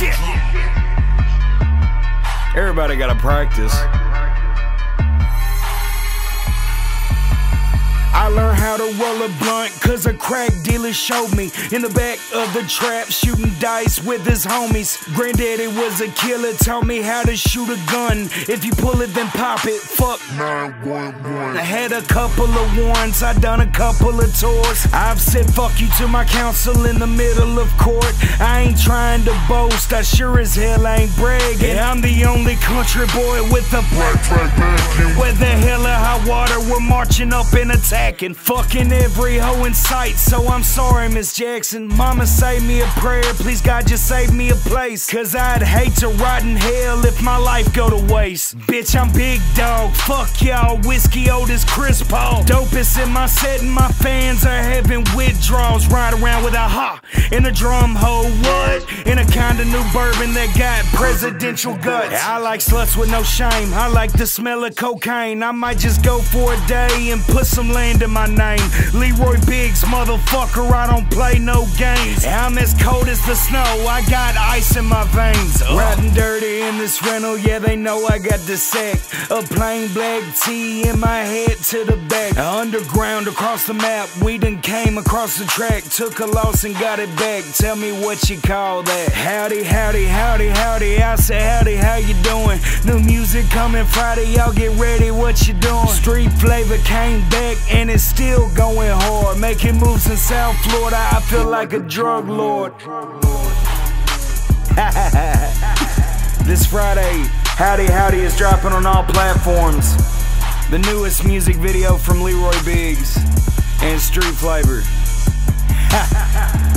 Shit. Everybody gotta practice. I learned how to roll a blunt cause a crack dealer showed me. In the back of the trap shooting dice with his homies. Granddaddy was a killer, taught me how to shoot a gun. If you pull it then pop it, fuck. 911 I had a couple of warrants, I done a couple of tours. I've said fuck you to my counsel in the middle of court. I ain't trying to boast, I sure as hell ain't bragging I'm the only country boy with a black flag backing Where the hell of hot water, we're marching up and attacking. fucking every hoe in sight. So I'm sorry, Miss Jackson. Mama, save me a prayer. Please, God, just save me a place. Cause I'd hate to rot in hell if my life go to waste. Bitch, I'm big dog. Fuck y'all. Whiskey old as Chris Paul. Dopest in my set, and my fans are having withdrawals. Ride around with a ha in a drum hole. What? In a kind of new bourbon that got presidential guts. I like sluts with no shame. I like the smell of cocaine. I might just go for a day and put some land in my name. Leroy Biggs, motherfucker, I don't play no games. I'm as cold as the snow, I got ice in my veins. Ugh. Riding dirty in this rental, yeah, they know I got the sack. A plain black tee in my head to the back. Underground across the map, we done came across the track. Took a loss and got it back. Tell me what you call that. Howdy, howdy, howdy, howdy. I say howdy, how you doing? New music coming Friday, y'all get ready, what you doing? Street flavor came back and it's still going hard. Making moves in South Florida, I feel like a drug lord. this Friday, Howdy Howdy is dropping on all platforms. The newest music video from Leroy Biggs and Street Flavor.